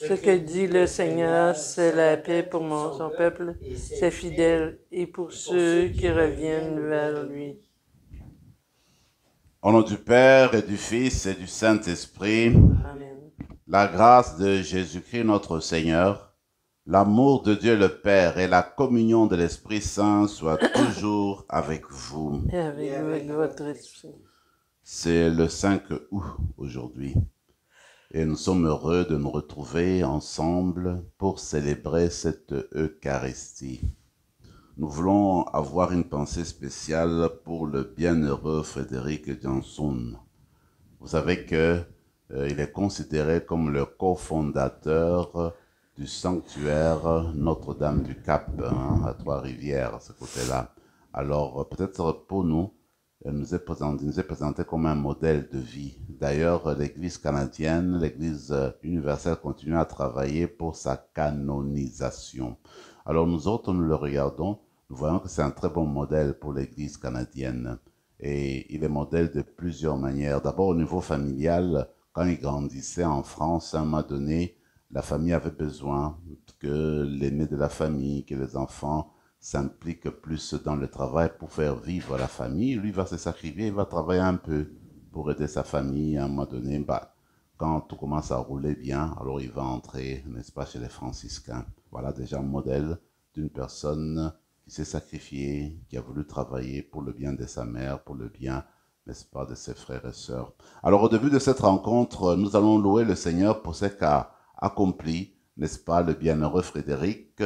Ce que dit le Seigneur, c'est la paix pour mon, son peuple, c'est fidèle, et pour ceux qui reviennent vers lui. Au nom du Père et du Fils et du Saint-Esprit, Amen. la grâce de Jésus-Christ notre Seigneur, l'amour de Dieu le Père et la communion de l'Esprit Saint soient toujours avec vous. Et avec, avec votre esprit. C'est le 5 août aujourd'hui et nous sommes heureux de nous retrouver ensemble pour célébrer cette Eucharistie. Nous voulons avoir une pensée spéciale pour le bienheureux Frédéric Janson. Vous savez que euh, est considéré comme le cofondateur du sanctuaire Notre-Dame du Cap hein, à Trois-Rivières, ce côté-là. Alors, peut-être pour nous, nous est présenté, nous est présenté comme un modèle de vie. D'ailleurs, l'Église canadienne, l'Église euh, universelle continue à travailler pour sa canonisation. Alors nous autres, nous le regardons, nous voyons que c'est un très bon modèle pour l'Église canadienne. Et il est modèle de plusieurs manières. D'abord au niveau familial, quand il grandissait en France, à un moment donné, la famille avait besoin que l'aîné de la famille, que les enfants s'implique plus dans le travail pour faire vivre la famille. Lui va se sacrifier, il va travailler un peu pour aider sa famille. À un moment donné, bah, quand tout commence à rouler bien, alors il va entrer, n'est-ce pas, chez les franciscains. Voilà déjà un modèle d'une personne qui s'est sacrifiée, qui a voulu travailler pour le bien de sa mère, pour le bien, n'est-ce pas, de ses frères et sœurs. Alors au début de cette rencontre, nous allons louer le Seigneur pour ce qu'a accompli, n'est-ce pas, le bienheureux Frédéric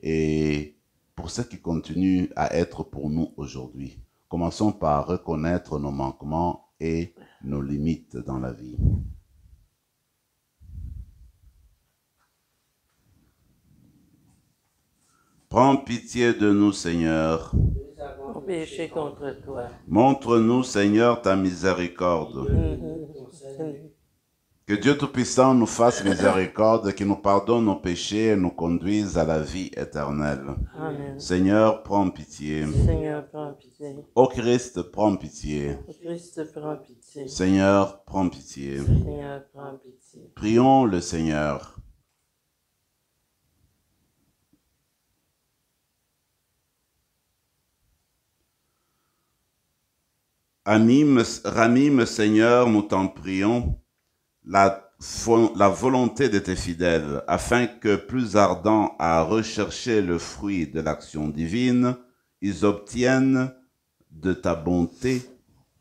et pour ce qui continue à être pour nous aujourd'hui. Commençons par reconnaître nos manquements et nos limites dans la vie. Prends pitié de nous, Seigneur. Nous avons péché contre toi. Montre-nous, Seigneur, ta miséricorde. Mhm. Que Dieu Tout-Puissant nous fasse miséricorde, qu'il nous pardonne nos péchés et nous conduise à la vie éternelle. Amen. Seigneur, prends pitié. Seigneur, prends pitié. Ô Christ, prends pitié. Christ, prends pitié. Seigneur, prends pitié. Seigneur, prends pitié. Prions le Seigneur. Anime, ranime, Seigneur, nous t'en prions, la, vo- la volonté de tes fidèles, afin que, plus ardents à rechercher le fruit de l'action divine, ils obtiennent de ta bonté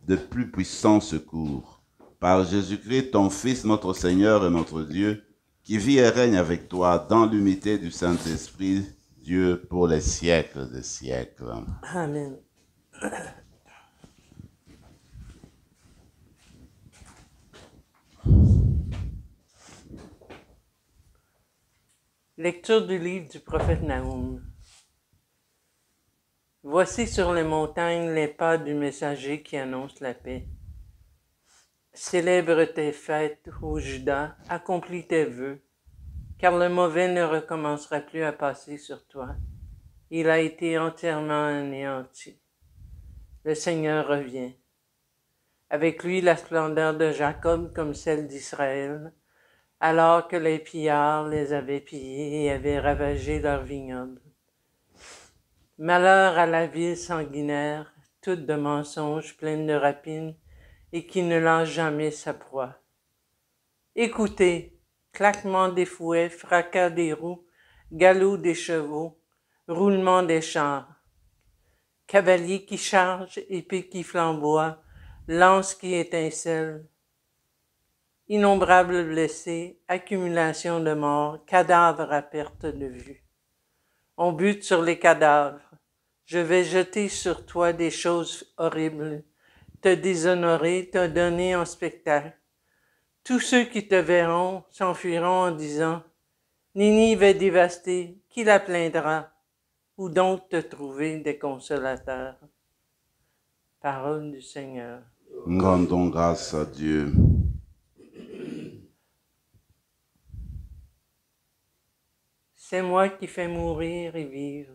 de plus puissants secours. Par Jésus-Christ, ton Fils, notre Seigneur et notre Dieu, qui vit et règne avec toi dans l'unité du Saint-Esprit, Dieu, pour les siècles des siècles. Amen. Lecture du livre du prophète Naoum. Voici sur les montagnes les pas du messager qui annonce la paix. Célèbre tes fêtes, ô Judas, accomplis tes vœux, car le mauvais ne recommencera plus à passer sur toi. Il a été entièrement anéanti. Le Seigneur revient. Avec lui la splendeur de Jacob comme celle d'Israël, alors que les pillards les avaient pillés et avaient ravagé leurs vignobles. Malheur à la ville sanguinaire, toute de mensonges, pleine de rapines, et qui ne lâche jamais sa proie. Écoutez, claquement des fouets, fracas des roues, galop des chevaux, roulement des chars. Cavalier qui charge, épée qui flamboie, lance qui étincelle. Innombrables blessés, accumulation de morts, cadavres à perte de vue. On bute sur les cadavres. Je vais jeter sur toi des choses horribles, te déshonorer, te donner en spectacle. Tous ceux qui te verront s'enfuiront en disant Ninive est dévastée, qui la plaindra? Où donc te trouver des consolateurs? Parole du Seigneur. Rendons grâce à Dieu. C'est moi qui fais mourir et vivre.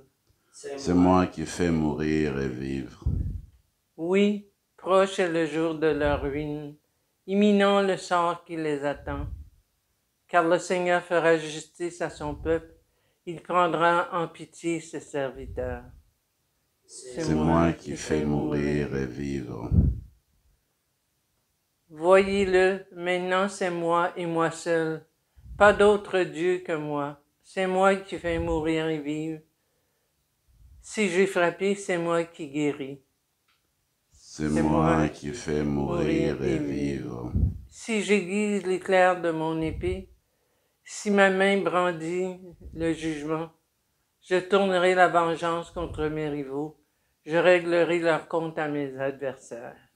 C'est moi qui fais mourir et vivre. Oui, proche est le jour de leur ruine, imminent le sort qui les attend. car le Seigneur fera justice à son peuple, il prendra en pitié ses serviteurs. C'est moi qui fais mourir et vivre. Voyez-le, maintenant c'est moi et moi seul, pas d'autre Dieu que moi. C'est moi qui fais mourir et vivre. Si j'ai frappé, c'est moi qui guéris. C'est moi qui fais mourir et vivre. Si j'aiguise l'éclair de mon épée, si ma main brandit le jugement, je tournerai la vengeance contre mes rivaux, je réglerai leur compte à mes adversaires.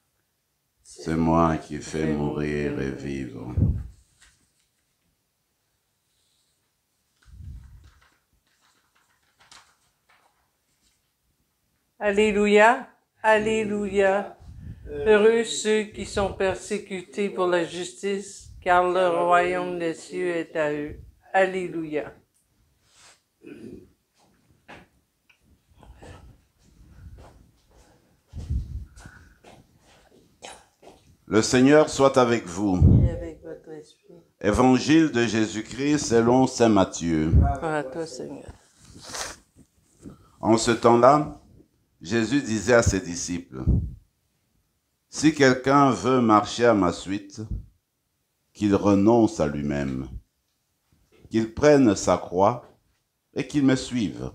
C'est moi qui fais mourir et vivre. Alléluia, Alléluia. Heureux ceux qui sont persécutés pour la justice, car le royaume des cieux est à eux. Alléluia. Le Seigneur soit avec vous. Et avec votre esprit. Évangile de Jésus-Christ selon Saint Matthieu. Gloire à toi, Seigneur. En ce temps-là, Jésus disait à ses disciples, Si quelqu'un veut marcher à ma suite, qu'il renonce à lui-même, qu'il prenne sa croix et qu'il me suive.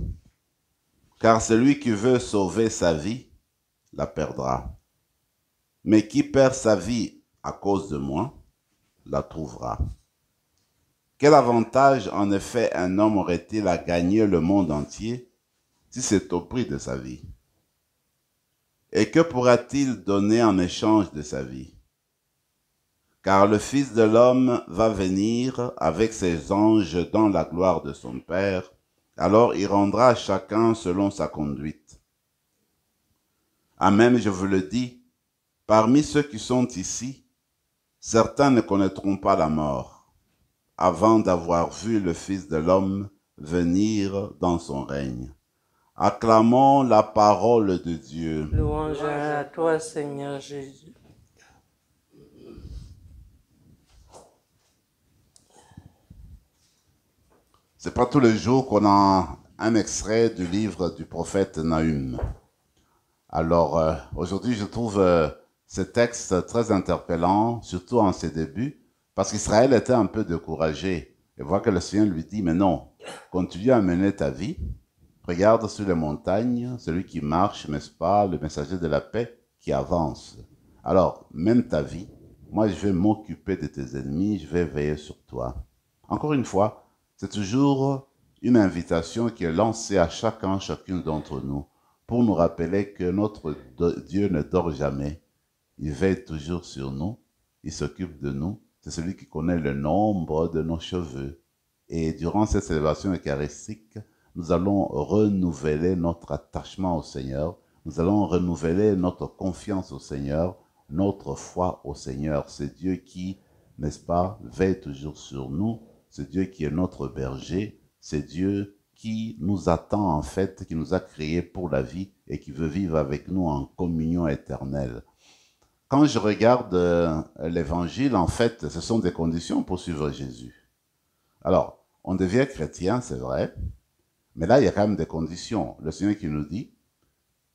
Car celui qui veut sauver sa vie la perdra. Mais qui perd sa vie à cause de moi la trouvera. Quel avantage en effet un homme aurait-il à gagner le monde entier si c'est au prix de sa vie? Et que pourra-t-il donner en échange de sa vie? Car le Fils de l'homme va venir avec ses anges dans la gloire de son Père, alors il rendra chacun selon sa conduite. Amen, je vous le dis, parmi ceux qui sont ici, certains ne connaîtront pas la mort avant d'avoir vu le Fils de l'homme venir dans son règne. Acclamons la parole de Dieu. Louange à toi, Seigneur Jésus. C'est pas tous les jours qu'on a un extrait du livre du prophète Nahum. Alors euh, aujourd'hui, je trouve euh, ce texte très interpellant, surtout en ses débuts, parce qu'Israël était un peu découragé. Et voit que le Seigneur lui dit, mais non, continue à mener ta vie. Regarde sur les montagnes, celui qui marche, n'est-ce pas, le messager de la paix qui avance. Alors, mène ta vie. Moi, je vais m'occuper de tes ennemis, je vais veiller sur toi. Encore une fois, c'est toujours une invitation qui est lancée à chacun, chacune d'entre nous, pour nous rappeler que notre Dieu ne dort jamais. Il veille toujours sur nous, il s'occupe de nous. C'est celui qui connaît le nombre de nos cheveux. Et durant cette célébration eucharistique, nous allons renouveler notre attachement au Seigneur. Nous allons renouveler notre confiance au Seigneur, notre foi au Seigneur. C'est Dieu qui, n'est-ce pas, veille toujours sur nous. C'est Dieu qui est notre berger. C'est Dieu qui nous attend en fait, qui nous a créés pour la vie et qui veut vivre avec nous en communion éternelle. Quand je regarde euh, l'évangile, en fait, ce sont des conditions pour suivre Jésus. Alors, on devient chrétien, c'est vrai, mais là, il y a quand même des conditions. Le Seigneur qui nous dit,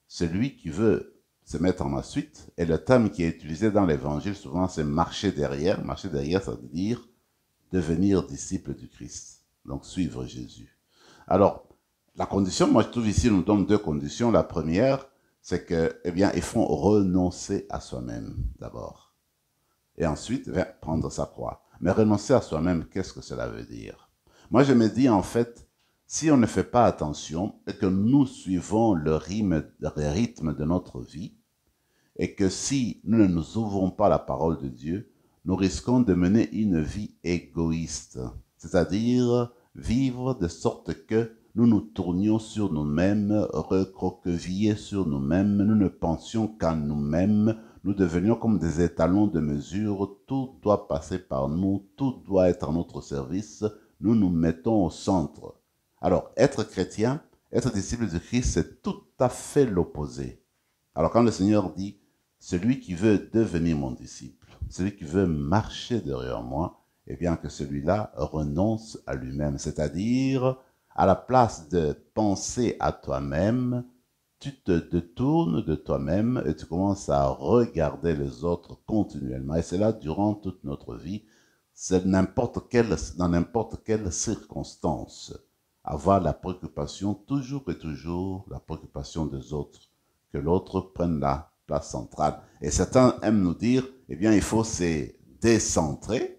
celui qui veut se mettre en ma suite, et le terme qui est utilisé dans l'évangile, souvent, c'est marcher derrière. Marcher derrière, ça veut dire devenir disciple du Christ. Donc, suivre Jésus. Alors, la condition, moi, je trouve ici, nous donne deux conditions. La première, c'est que, eh bien, il faut renoncer à soi-même d'abord. Et ensuite, prendre sa croix. Mais renoncer à soi-même, qu'est-ce que cela veut dire? Moi, je me dis, en fait, si on ne fait pas attention et que nous suivons le rythme, le rythme de notre vie, et que si nous ne nous ouvrons pas la parole de Dieu, nous risquons de mener une vie égoïste, c'est-à-dire vivre de sorte que nous nous tournions sur nous-mêmes, recroquevillés sur nous-mêmes, nous ne pensions qu'à nous-mêmes, nous devenions comme des étalons de mesure, tout doit passer par nous, tout doit être à notre service, nous nous mettons au centre. Alors, être chrétien, être disciple de Christ, c'est tout à fait l'opposé. Alors, quand le Seigneur dit, celui qui veut devenir mon disciple, celui qui veut marcher derrière moi, eh bien que celui-là renonce à lui-même, c'est-à-dire à la place de penser à toi-même, tu te détournes de toi-même et tu commences à regarder les autres continuellement. Et c'est là durant toute notre vie, c'est n'importe quelle, dans n'importe quelle circonstance, avoir la préoccupation, toujours et toujours, la préoccupation des autres, que l'autre prenne la place centrale. Et certains aiment nous dire, eh bien, il faut se décentrer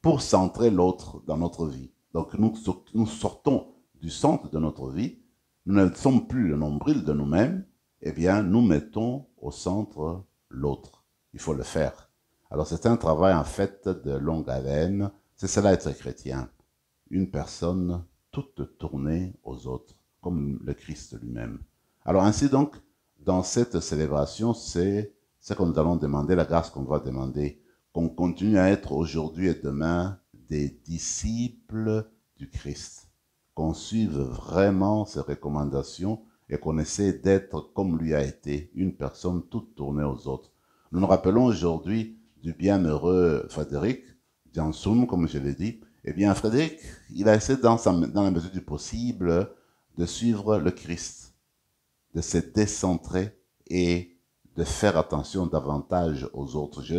pour centrer l'autre dans notre vie. Donc, nous, sortons du centre de notre vie, nous ne sommes plus le nombril de nous-mêmes, eh bien, nous mettons au centre l'autre. Il faut le faire. Alors, c'est un travail, en fait, de longue haleine. C'est cela être chrétien. Une personne toute tournée aux autres, comme le Christ lui-même. Alors, ainsi donc, dans cette célébration, c'est ce que nous allons demander, la grâce qu'on va demander, qu'on continue à être aujourd'hui et demain des disciples du Christ, qu'on suive vraiment ses recommandations et qu'on essaie d'être comme lui a été, une personne toute tournée aux autres. Nous nous rappelons aujourd'hui du bienheureux Frédéric Janssoum, comme je l'ai dit. Eh bien, Frédéric, il a essayé dans, dans la mesure du possible de suivre le Christ, de se décentrer et de faire attention davantage aux autres. Je,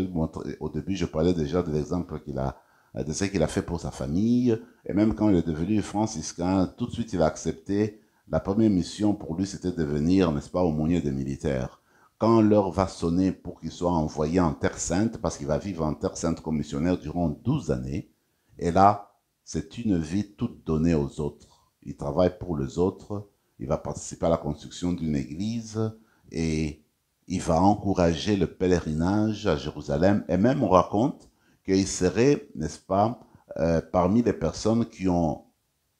au début, je parlais déjà de l'exemple qu'il a, de ce qu'il a fait pour sa famille. Et même quand il est devenu franciscain, tout de suite, il a accepté. La première mission pour lui, c'était de devenir, n'est-ce pas, aumônier des militaires. Quand l'heure va sonner pour qu'il soit envoyé en Terre Sainte, parce qu'il va vivre en Terre Sainte comme missionnaire durant 12 années, et là, c'est une vie toute donnée aux autres. Il travaille pour les autres, il va participer à la construction d'une église, et il va encourager le pèlerinage à Jérusalem. Et même on raconte qu'il serait, n'est-ce pas, euh, parmi les personnes qui ont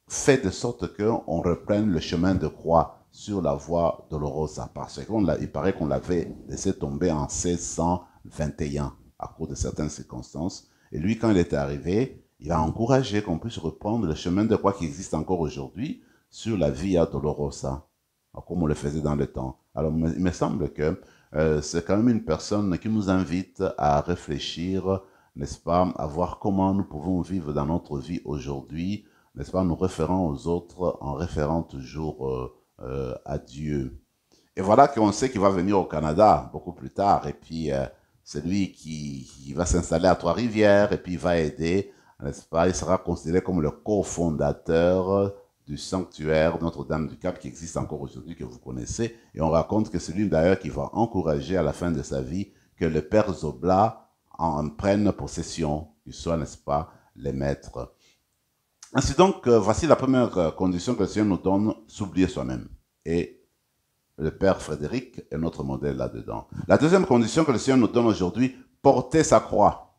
fait de sorte qu'on reprenne le chemin de croix sur la voie dolorosa. Parce qu'il paraît qu'on l'avait laissé tomber en 1621 à cause de certaines circonstances. Et lui, quand il est arrivé, il a encouragé qu'on puisse reprendre le chemin de croix qui existe encore aujourd'hui sur la Via Dolorosa, comme on le faisait dans le temps. Alors, il me semble que euh, c'est quand même une personne qui nous invite à réfléchir, n'est-ce pas, à voir comment nous pouvons vivre dans notre vie aujourd'hui, n'est-ce pas, nous référant aux autres en référant toujours euh, euh, à Dieu. Et voilà qu'on sait qu'il va venir au Canada beaucoup plus tard, et puis c'est lui qui, qui va s'installer à Trois-Rivières, et puis il va aider, n'est-ce pas, il sera considéré comme le cofondateur du sanctuaire Notre-Dame du Cap qui existe encore aujourd'hui, que vous connaissez. Et on raconte que c'est lui d'ailleurs qui va encourager à la fin de sa vie que le père Zobla en prenne possession, qu'il soit, n'est-ce pas, les maîtres. Ainsi donc, euh, voici la première euh, condition que le Seigneur nous donne, s'oublier soi-même. Et le Père Frédéric est notre modèle là-dedans. La deuxième condition que le Seigneur nous donne aujourd'hui, porter sa croix.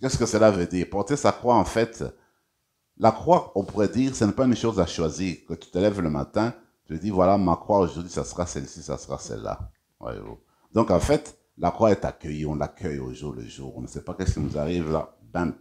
Qu'est-ce que cela veut dire? Porter sa croix, en fait, la croix, on pourrait dire, ce n'est pas une chose à choisir. Quand tu te lèves le matin, tu dis, voilà, ma croix aujourd'hui, ça sera celle-ci, ça sera celle-là. Donc, en fait, la croix est accueillie, on l'accueille au jour le jour. On ne sait pas qu'est-ce qui nous arrive là. Bam,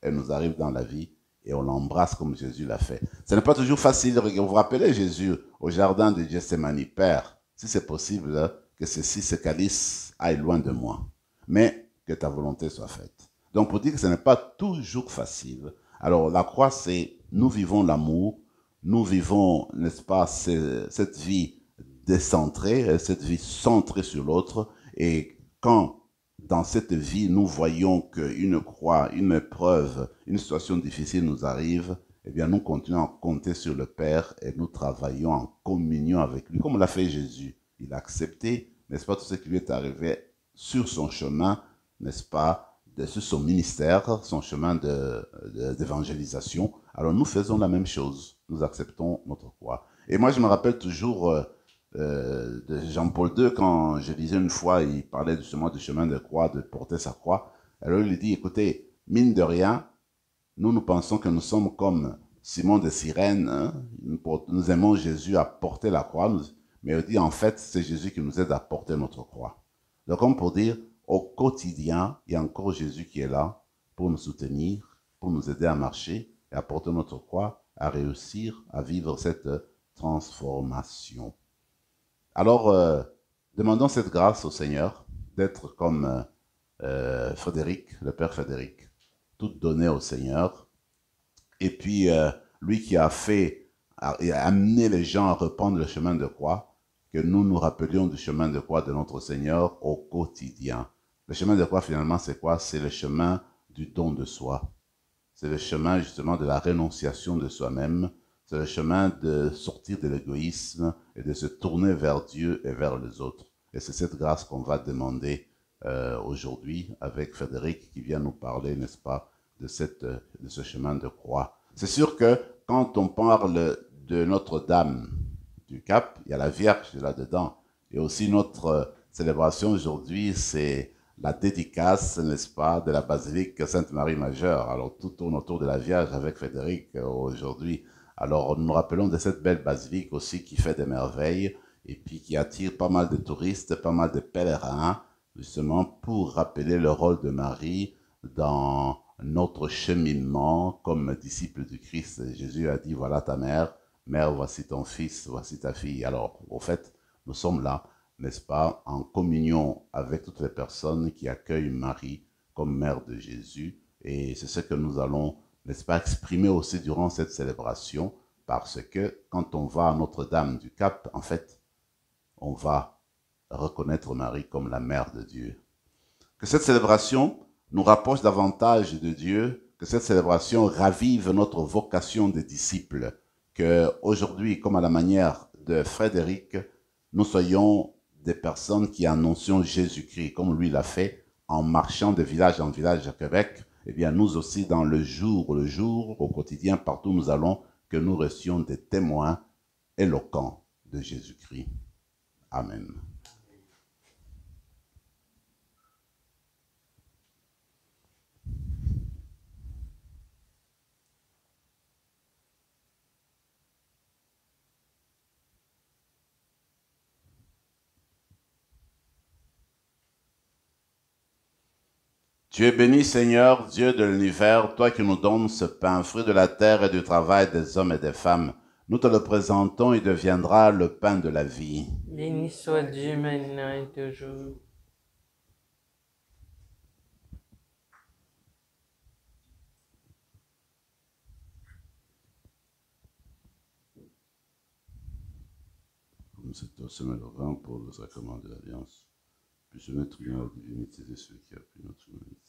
elle nous arrive dans la vie et on l'embrasse comme Jésus l'a fait. Ce n'est pas toujours facile. Vous vous rappelez Jésus au jardin de Gethsemane, Père, si c'est possible que ceci, ce calice, aille loin de moi, mais que ta volonté soit faite. Donc, pour dire que ce n'est pas toujours facile, alors la croix, c'est nous vivons l'amour, nous vivons, n'est-ce pas, cette vie décentrée, cette vie centrée sur l'autre. Et quand dans cette vie, nous voyons qu'une croix, une épreuve, une situation difficile nous arrive, eh bien, nous continuons à compter sur le Père et nous travaillons en communion avec lui, comme l'a fait Jésus. Il a accepté, n'est-ce pas, tout ce qui lui est arrivé sur son chemin, n'est-ce pas, de, sur son ministère, son chemin d'évangélisation. Alors nous faisons la même chose. Nous acceptons notre croix. Et moi, je me rappelle toujours euh, de Jean-Paul II, quand je disais une fois, il parlait justement du chemin de croix, de porter sa croix. Alors il dit, écoutez, mine de rien, nous, nous pensons que nous sommes comme Simon de Cyrène. Hein. Nous, aimons Jésus à porter la croix, mais il dit, en fait, c'est Jésus qui nous aide à porter notre croix. Donc, comme pour dire, au quotidien, il y a encore Jésus qui est là pour nous soutenir, pour nous aider à marcher et à porter notre croix, à réussir à vivre cette transformation. Alors, euh, demandons cette grâce au Seigneur d'être comme euh, euh, Frédéric, le Père Frédéric, toutes données au Seigneur. Et puis, euh, lui qui a fait et a amené les gens à reprendre le chemin de croix, que nous nous rappelions du chemin de croix de notre Seigneur au quotidien. Le chemin de croix, finalement, c'est quoi? C'est le chemin du don de soi. C'est le chemin, justement, de la rénonciation de soi-même. C'est le chemin de sortir de l'égoïsme et de se tourner vers Dieu et vers les autres. Et c'est cette grâce qu'on va demander euh, aujourd'hui avec Frédéric qui vient nous parler, n'est-ce pas, de, cette, de ce chemin de croix. C'est sûr que quand on parle de Notre-Dame du Cap, il y a la Vierge là-dedans. Et aussi notre célébration aujourd'hui, c'est la dédicace, n'est-ce pas, de la basilique Sainte-Marie Majeure. Alors tout tourne autour de la Vierge avec Frédéric euh, aujourd'hui. Alors nous nous rappelons de cette belle basilique aussi qui fait des merveilles et puis qui attire pas mal de touristes, pas mal de pèlerins, justement pour rappeler le rôle de Marie dans notre cheminement comme disciple du Christ. Jésus a dit, voilà ta mère, mère, voici ton fils, voici ta fille. Alors, au fait, nous sommes là, n'est-ce pas, en communion avec toutes les personnes qui accueillent Marie comme mère de Jésus. Et c'est ce que nous allons, n'est-ce pas, exprimer aussi durant cette célébration, parce que quand on va à Notre-Dame du Cap, en fait, on va reconnaître Marie comme la mère de Dieu. Que cette célébration nous rapproche davantage de Dieu, que cette célébration ravive notre vocation de disciples, que aujourd'hui, comme à la manière de Frédéric, nous soyons des personnes qui annoncions Jésus-Christ, comme lui l'a fait en marchant de village en village à Québec, eh bien nous aussi dans le jour le jour, au quotidien, partout nous allons, que nous restions des témoins éloquents de Jésus-Christ. Amen. Tu es béni Seigneur, Dieu de l'univers, toi qui nous donnes ce pain, fruit de la terre et du travail des hommes et des femmes. Nous te le présentons, il deviendra le pain de la vie. Béni soit Dieu maintenant et toujours. Comme c'est au vin pour le sacrement de l'Alliance puisse mettre bien la divinité de ceux qui a pris notre humanité.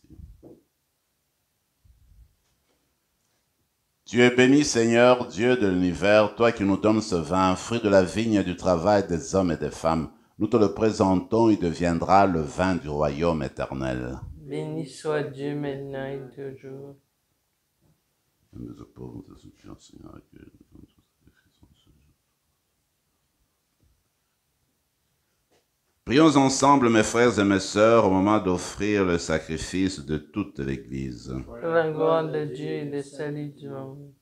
Tu es béni, Seigneur, Dieu de l'univers, toi qui nous donnes ce vin, fruit de la vigne et du travail des hommes et des femmes. Nous te le présentons, il deviendra le vin du royaume éternel. Béni soit Dieu maintenant et toujours. Seigneur, Prions ensemble, mes frères et mes sœurs, au moment d'offrir le sacrifice de toute l'Église. la gloire de Dieu et le salut du monde.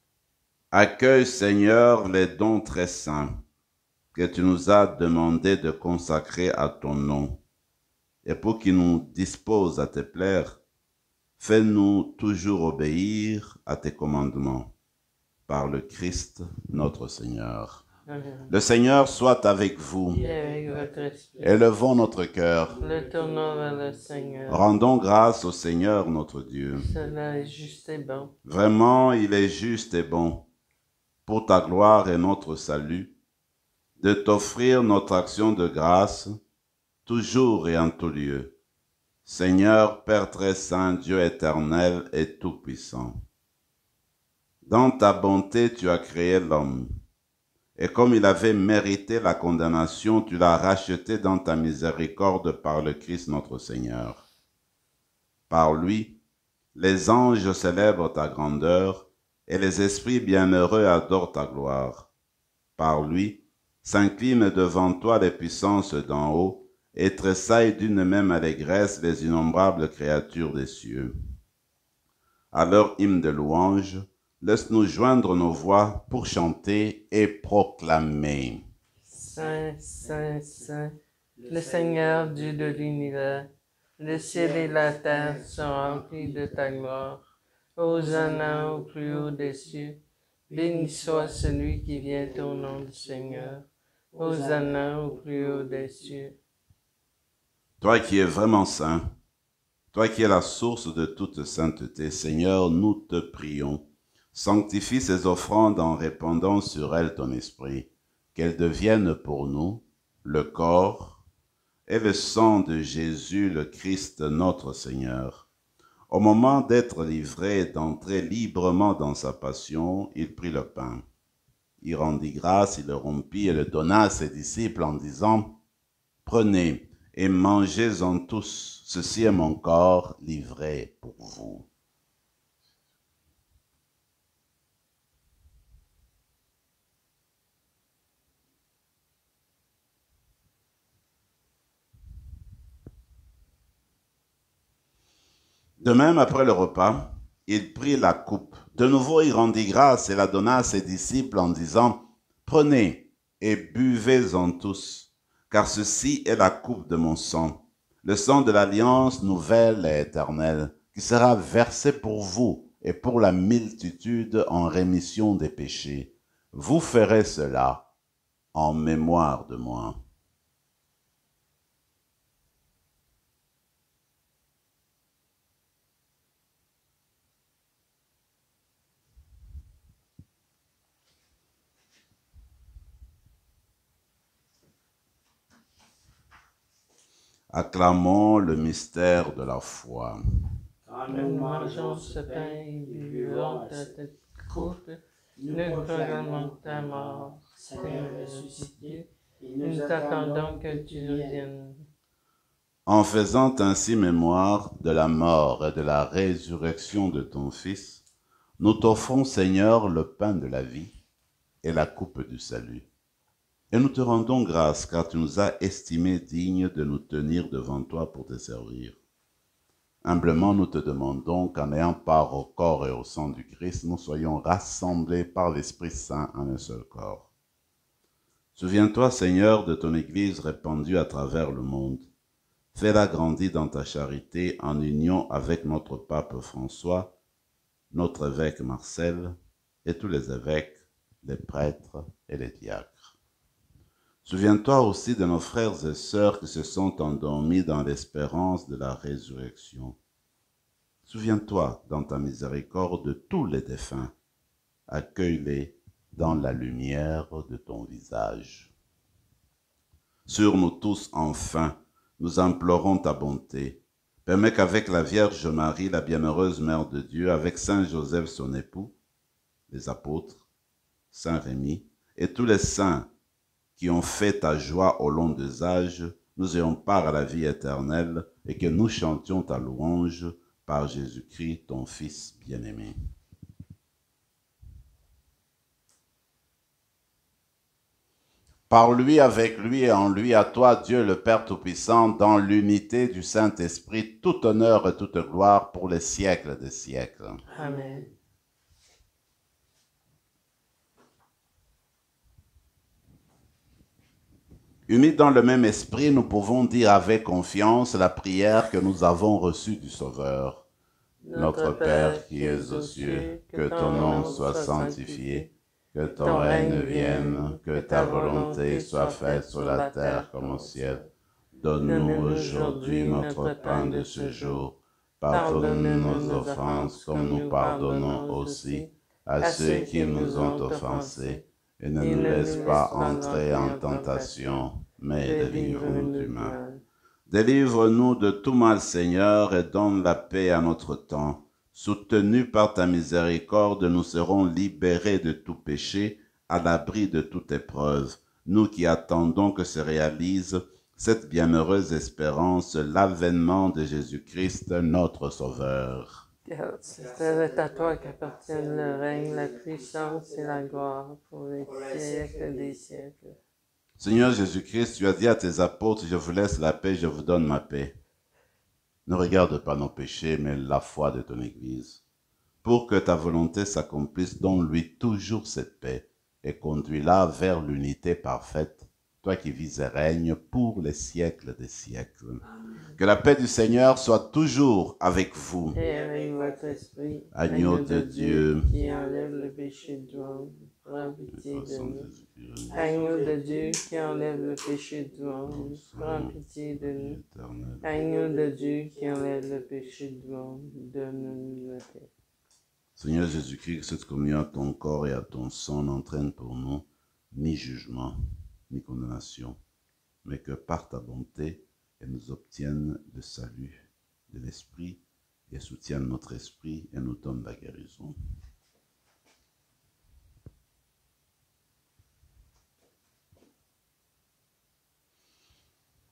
Accueille, Seigneur, les dons très saints que tu nous as demandé de consacrer à ton nom. Et pour qu'il nous dispose à te plaire, fais-nous toujours obéir à tes commandements. Par le Christ notre Seigneur. Le Seigneur soit avec vous. Élevons notre cœur. Rendons grâce au Seigneur notre Dieu. Cela est juste et bon. Vraiment, il est juste et bon, pour ta gloire et notre salut, de t'offrir notre action de grâce, toujours et en tout lieu. Seigneur, Père très saint, Dieu éternel et tout-puissant. Dans ta bonté, tu as créé l'homme et comme il avait mérité la condamnation, tu l'as racheté dans ta miséricorde par le Christ notre Seigneur. Par lui, les anges célèbrent ta grandeur, et les esprits bienheureux adorent ta gloire. Par lui, s'inclinent devant toi les puissances d'en haut, et tressaillent d'une même allégresse les innombrables créatures des cieux. À leur hymne de louange, Laisse-nous joindre nos voix pour chanter et proclamer. Saint, Saint, Saint, le Seigneur Dieu de l'univers, le ciel et la terre sont remplis de ta gloire. Hosanna au plus haut des cieux. Béni soit celui qui vient au nom du Seigneur. Hosanna au plus haut des cieux. Toi qui es vraiment saint, Toi qui es la source de toute sainteté, Seigneur, nous te prions. Sanctifie ces offrandes en répandant sur elles ton esprit, qu'elles deviennent pour nous le corps et le sang de Jésus le Christ notre Seigneur. Au moment d'être livré et d'entrer librement dans sa passion, il prit le pain. Il rendit grâce, il le rompit et le donna à ses disciples en disant, Prenez et mangez-en tous, ceci est mon corps livré pour vous. De même, après le repas, il prit la coupe. De nouveau, il rendit grâce et la donna à ses disciples en disant, Prenez et buvez-en tous, car ceci est la coupe de mon sang, le sang de l'alliance nouvelle et éternelle, qui sera versé pour vous et pour la multitude en rémission des péchés. Vous ferez cela en mémoire de moi. Acclamons le mystère de la foi. Quand nous mangeons ce pain et buvons cette coupe, nous proclamons ta mort, Seigneur ressuscité, et nous attendons que tu reviennes. En faisant ainsi mémoire de la mort et de la résurrection de ton Fils, nous t'offrons, Seigneur, le pain de la vie et la coupe du salut. Et nous te rendons grâce car tu nous as estimés dignes de nous tenir devant toi pour te servir. Humblement, nous te demandons qu'en ayant part au corps et au sang du Christ, nous soyons rassemblés par l'Esprit Saint en un seul corps. Souviens-toi, Seigneur, de ton Église répandue à travers le monde. Fais-la grandir dans ta charité en union avec notre pape François, notre évêque Marcel et tous les évêques, les prêtres et les diacres. Souviens-toi aussi de nos frères et sœurs qui se sont endormis dans l'espérance de la résurrection. Souviens-toi dans ta miséricorde de tous les défunts. Accueille-les dans la lumière de ton visage. Sur nous tous, enfin, nous implorons ta bonté. Permets qu'avec la Vierge Marie, la bienheureuse Mère de Dieu, avec Saint Joseph son époux, les apôtres, Saint Rémy et tous les saints qui ont fait ta joie au long des âges, nous ayons part à la vie éternelle et que nous chantions ta louange par Jésus-Christ, ton Fils bien-aimé. Par lui, avec lui et en lui, à toi, Dieu le Père Tout-Puissant, dans l'unité du Saint-Esprit, tout honneur et toute gloire pour les siècles des siècles. Amen. Unis dans le même esprit, nous pouvons dire avec confiance la prière que nous avons reçue du Sauveur. Notre Père qui es aux cieux, que ton nom soit sanctifié, que ton règne vienne, que ta volonté soit faite sur la terre comme au ciel. Donne-nous aujourd'hui notre pain de ce jour. Pardonne-nous nos offenses comme nous pardonnons aussi à ceux qui nous ont offensés et ne nous laisse pas entrer en tentation, mais délivre-nous du mal. Délivre-nous de tout mal, Seigneur, et donne la paix à notre temps. Soutenus par ta miséricorde, nous serons libérés de tout péché, à l'abri de toute épreuve. Nous qui attendons que se réalise cette bienheureuse espérance, l'avènement de Jésus-Christ, notre Sauveur. C'est à toi qu'appartiennent le règne, la puissance et la gloire pour les siècles des siècles. Seigneur Jésus-Christ, tu as dit à tes apôtres, je vous laisse la paix, je vous donne ma paix. Ne regarde pas nos péchés, mais la foi de ton Église, pour que ta volonté s'accomplisse, donne-lui toujours cette paix et conduis-la vers l'unité parfaite toi qui vis et règnes pour les siècles des siècles. Que la paix du Seigneur soit toujours avec vous. Et avec votre esprit, Agneau de Dieu, qui enlève le péché du monde, prends pitié de nous. Agneau de Dieu qui enlève le péché du monde, prends pitié de nous. Agneau de Dieu qui enlève le péché du monde, donne-nous la paix. Seigneur Jésus-Christ, que cette communion à ton corps et à ton sang n'entraîne pour nous ni jugement, ni condamnation, mais que par ta bonté, elle nous obtienne le salut de l'esprit et soutienne notre esprit et nous donne la guérison.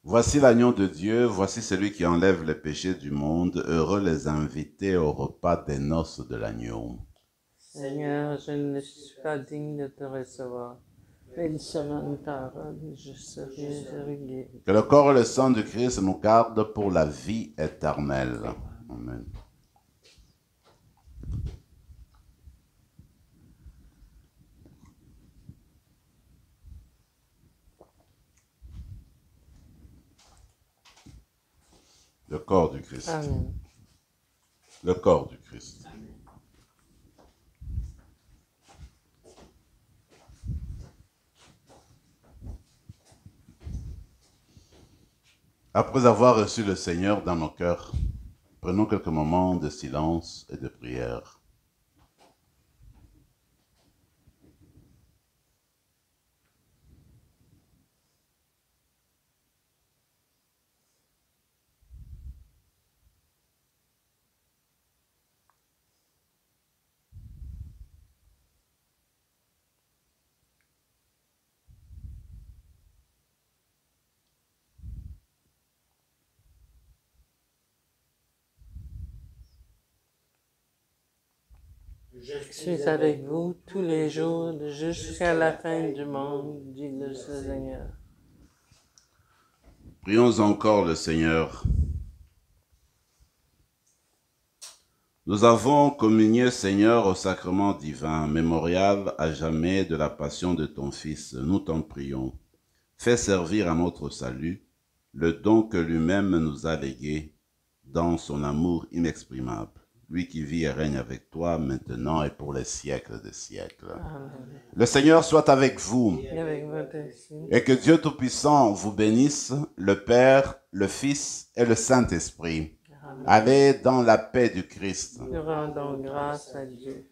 Voici l'agneau de Dieu, voici celui qui enlève les péchés du monde. Heureux les invités au repas des noces de l'agneau. Seigneur, je ne suis pas digne de te recevoir. Je serai guéri. Que le corps et le sang du Christ nous gardent pour la vie éternelle. Amen. Le corps du Christ. Amen. Le corps du Christ. Après avoir reçu le Seigneur dans nos cœurs, prenons quelques moments de silence et de prière. Suis avec vous tous les jours jusqu'à la fin du monde, dit le Seigneur. Prions encore le Seigneur. Nous avons communié, Seigneur, au sacrement divin, mémorial à jamais de la passion de ton Fils. Nous t'en prions. Fais servir à notre salut le don que lui-même nous a légué dans son amour inexprimable. Lui qui vit et règne avec toi maintenant et pour les siècles des siècles. Amen. Le Seigneur soit avec vous Et avec et que Dieu Tout-Puissant vous bénisse, le Père, le Fils et le Saint-Esprit. Allez dans la paix du Christ. Nous rendons grâce à Dieu.